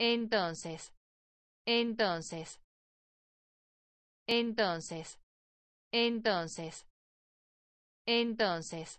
Entonces. Entonces. Entonces. Entonces. Entonces.